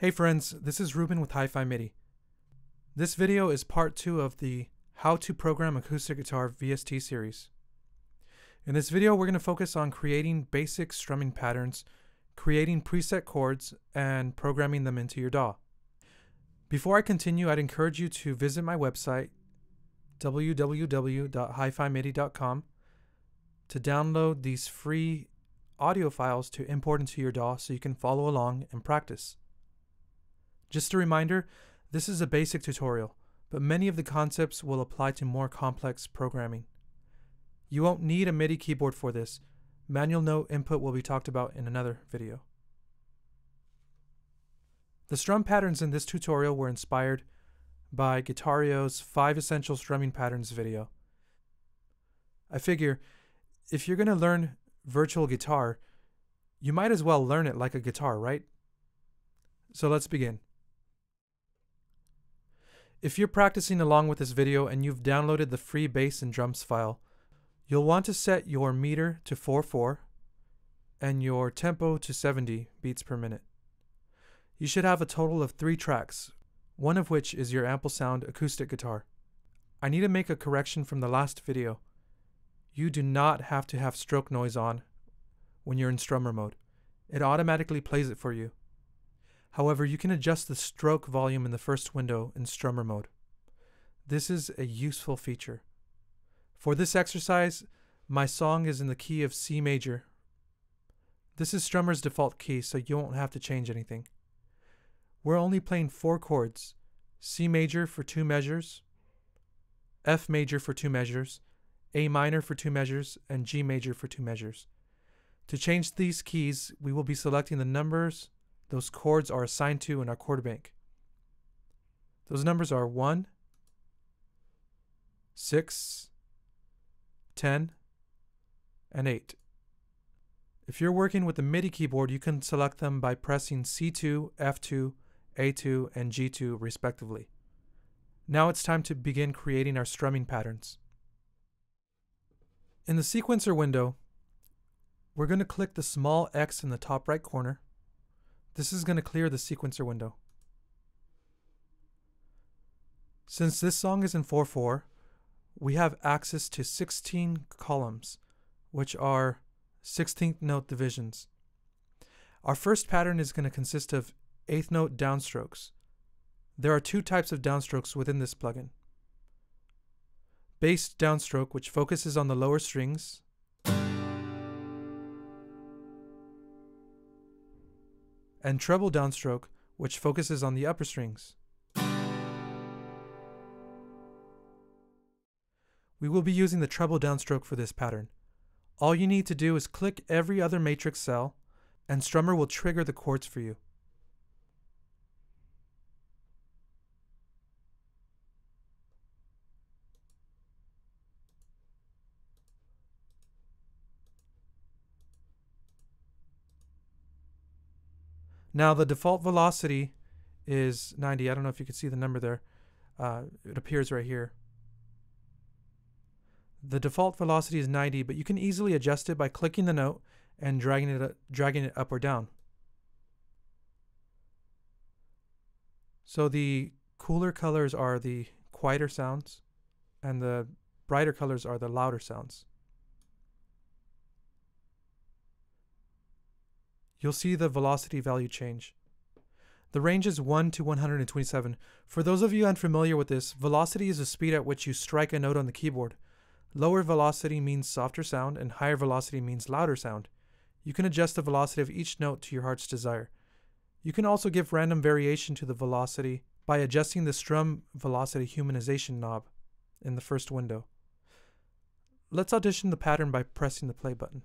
Hey friends, this is Ruben with Hi-Fi MIDI. This video is part 2 of the How to Program Acoustic Guitar VST series. In this video, we're going to focus on creating basic strumming patterns, creating preset chords, and programming them into your DAW. Before I continue, I'd encourage you to visit my website, www.hifimidi.com, to download these free audio files to import into your DAW so you can follow along and practice. Just a reminder, this is a basic tutorial, but many of the concepts will apply to more complex programming. You won't need a MIDI keyboard for this. Manual note input will be talked about in another video. The strum patterns in this tutorial were inspired by Guitareo's 5 Essential Strumming Patterns video. I figure, if you're going to learn virtual guitar, you might as well learn it like a guitar, right? So let's begin. If you're practicing along with this video and you've downloaded the free bass and drums file, you'll want to set your meter to 4-4 and your tempo to 70 beats per minute. You should have a total of three tracks, one of which is your Ample Sound acoustic guitar. I need to make a correction from the last video. You do not have to have stroke noise on when you're in strummer mode. It automatically plays it for you. However, you can adjust the stroke volume in the first window in strummer mode. This is a useful feature. For this exercise, my song is in the key of C major. This is strummer's default key, so you won't have to change anything. We're only playing four chords, C major for two measures, F major for two measures, A minor for two measures, and G major for two measures. To change these keys, we will be selecting the numbers those chords are assigned to in our chord bank. Those numbers are 1, 6, 10, and 8. If you're working with the MIDI keyboard, you can select them by pressing C2, F2, A2, and G2 respectively. Now it's time to begin creating our strumming patterns. In the sequencer window, we're going to click the small X in the top right corner this is going to clear the sequencer window. Since this song is in 4-4, we have access to 16 columns, which are 16th note divisions. Our first pattern is going to consist of 8th note downstrokes. There are two types of downstrokes within this plugin. Bass downstroke, which focuses on the lower strings, and treble downstroke, which focuses on the upper strings. We will be using the treble downstroke for this pattern. All you need to do is click every other matrix cell, and Strummer will trigger the chords for you. Now the default velocity is 90. I don't know if you can see the number there. Uh, it appears right here. The default velocity is 90, but you can easily adjust it by clicking the note and dragging it, dragging it up or down. So the cooler colors are the quieter sounds, and the brighter colors are the louder sounds. You'll see the velocity value change. The range is 1 to 127. For those of you unfamiliar with this, velocity is the speed at which you strike a note on the keyboard. Lower velocity means softer sound, and higher velocity means louder sound. You can adjust the velocity of each note to your heart's desire. You can also give random variation to the velocity by adjusting the strum velocity humanization knob in the first window. Let's audition the pattern by pressing the play button.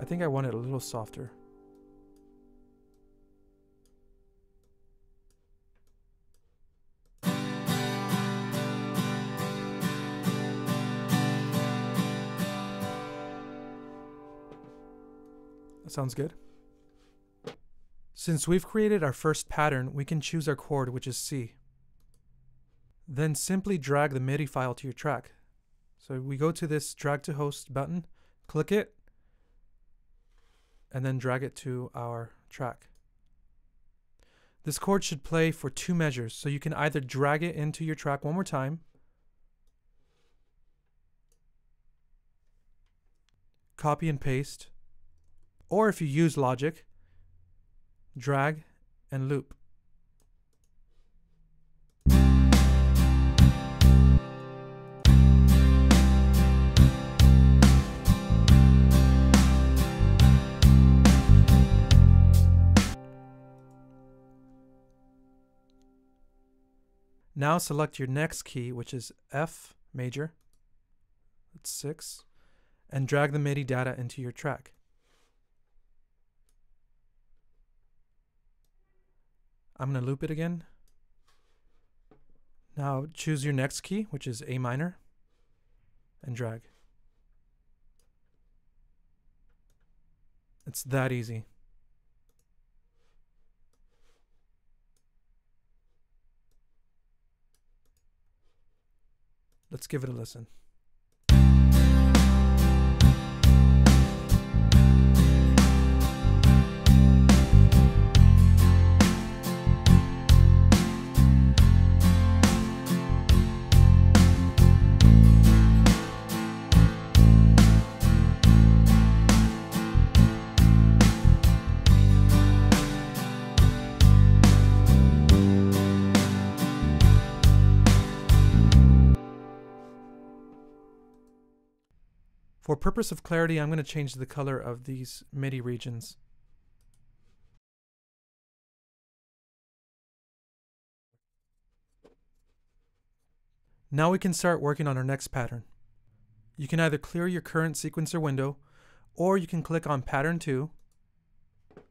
I think I want it a little softer. That sounds good. Since we've created our first pattern, we can choose our chord, which is C. Then simply drag the MIDI file to your track. So we go to this drag to host button, click it, and then drag it to our track. This chord should play for two measures, so you can either drag it into your track one more time, copy and paste, or if you use Logic, drag and loop. Now select your next key, which is F major, that's 6, and drag the MIDI data into your track. I'm going to loop it again. Now choose your next key, which is A minor, and drag. It's that easy. Let's give it a listen. Purpose of clarity, I'm going to change the color of these MIDI regions. Now we can start working on our next pattern. You can either clear your current sequencer window, or you can click on Pattern 2,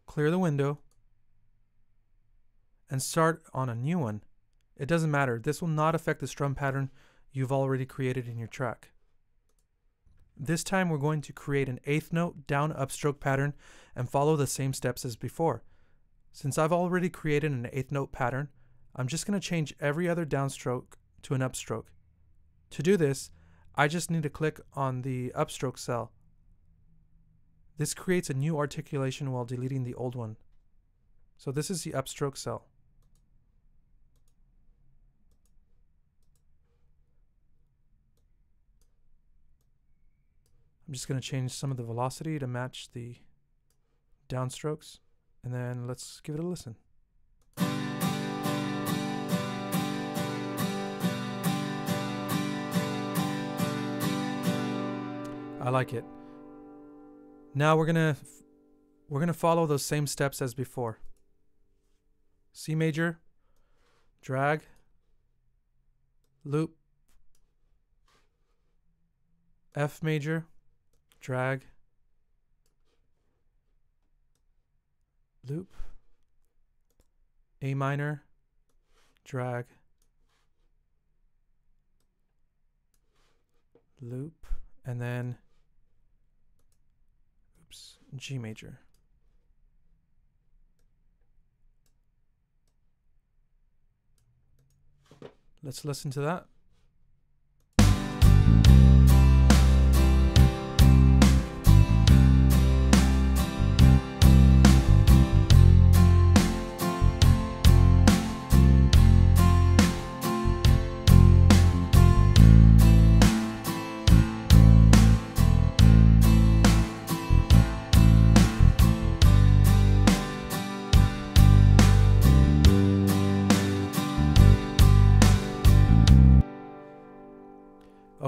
clear the window, and start on a new one. It doesn't matter, this will not affect the strum pattern you've already created in your track. This time we're going to create an eighth note down upstroke pattern and follow the same steps as before. Since I've already created an eighth note pattern, I'm just going to change every other downstroke to an upstroke. To do this, I just need to click on the upstroke cell. This creates a new articulation while deleting the old one. So this is the upstroke cell. I'm just going to change some of the velocity to match the downstrokes. And then let's give it a listen. I like it. Now we're gonna we're gonna follow those same steps as before. C major, drag, loop, F major, drag, loop, A minor, drag, loop, and then, oops, G major. Let's listen to that.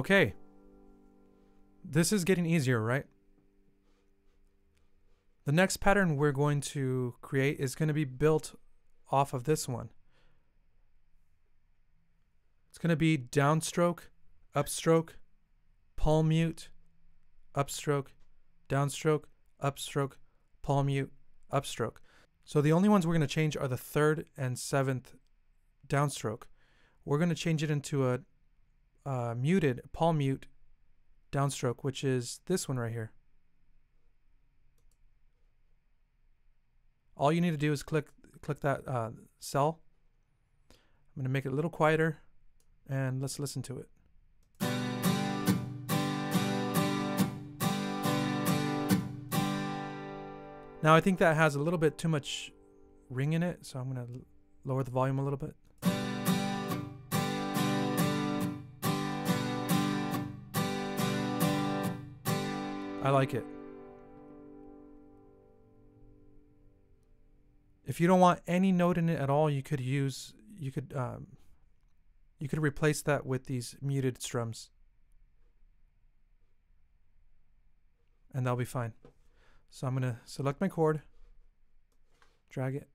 Okay. This is getting easier, right? The next pattern we're going to create is going to be built off of this one. It's going to be downstroke, upstroke, palm mute, upstroke, downstroke, upstroke, palm mute, upstroke. So the only ones we're going to change are the third and seventh downstroke. We're going to change it into a uh, muted, palm mute downstroke, which is this one right here. All you need to do is click click that uh, cell. I'm going to make it a little quieter and let's listen to it. Now I think that has a little bit too much ring in it, so I'm going to lower the volume a little bit. I like it. If you don't want any note in it at all, you could use you could um, you could replace that with these muted strums. And that'll be fine. So I'm going to select my chord, drag it.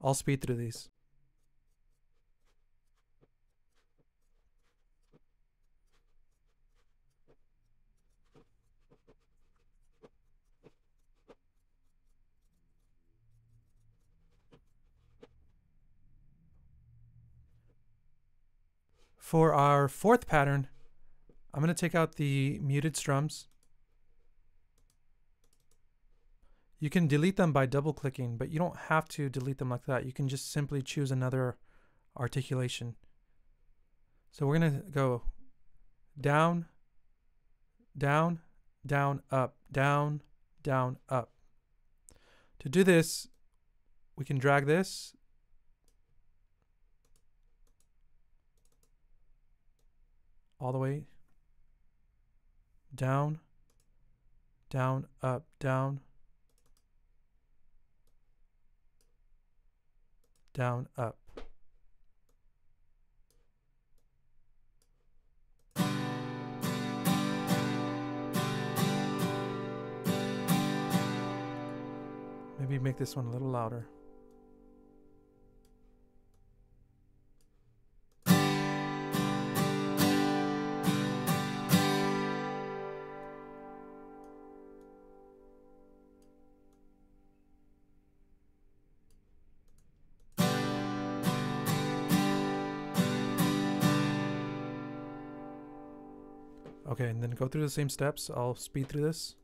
I'll speed through these. For our fourth pattern, I'm going to take out the muted strums. You can delete them by double clicking, but you don't have to delete them like that. You can just simply choose another articulation. So we're going to go down, down, down, up, down, down, up. To do this, we can drag this all the way down, down, up, down, down, up. Maybe make this one a little louder. Okay, and then go through the same steps. I'll speed through this.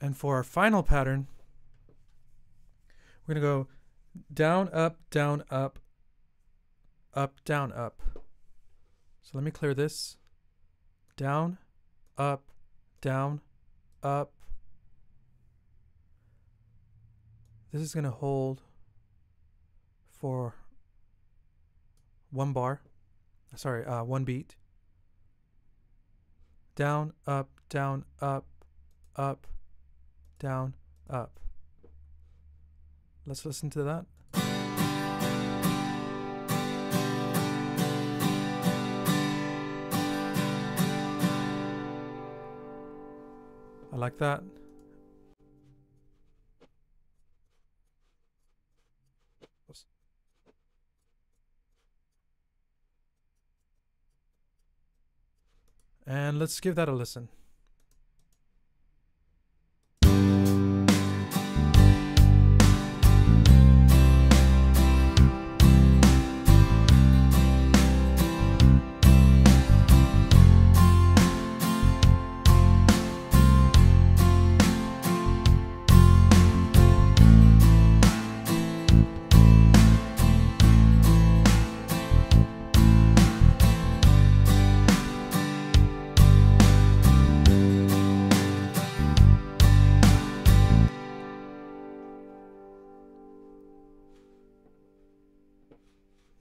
And for our final pattern, we're going to go down, up, down, up, up, down, up. So let me clear this. Down, up, down, up. This is going to hold for one bar, sorry, uh, one beat. Down, up, down, up, up, down, up. Let's listen to that. I like that. And let's give that a listen.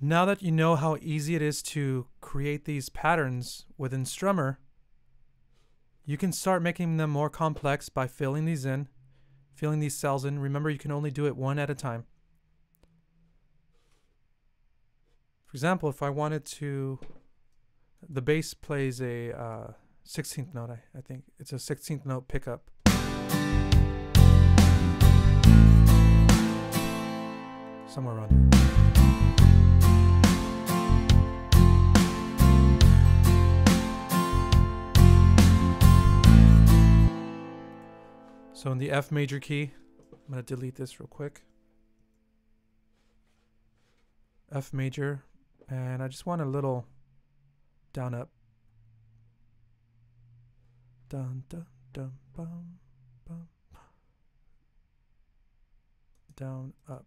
Now that you know how easy it is to create these patterns within Strummer, you can start making them more complex by filling these in, filling these cells in. Remember, you can only do it one at a time. For example, if I wanted to, the bass plays a uh, 16th note, I, I think. It's a 16th note pickup. Somewhere around here. So in the F major key, I'm going to delete this real quick. F major, and I just want a little down up, dun dun dun bum bum down up.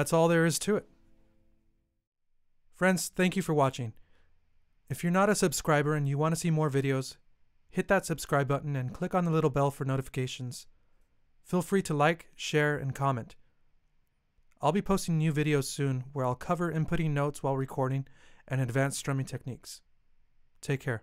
That's all there is to it. Friends, thank you for watching. If you're not a subscriber and you want to see more videos, hit that subscribe button and click on the little bell for notifications. Feel free to like, share, and comment. I'll be posting new videos soon where I'll cover inputting notes while recording and advanced strumming techniques. Take care.